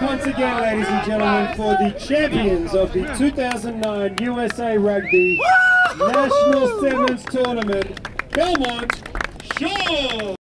Once again, ladies and gentlemen, for the champions of the 2009 USA Rugby National Sevens Tournament, Belmont Shaw.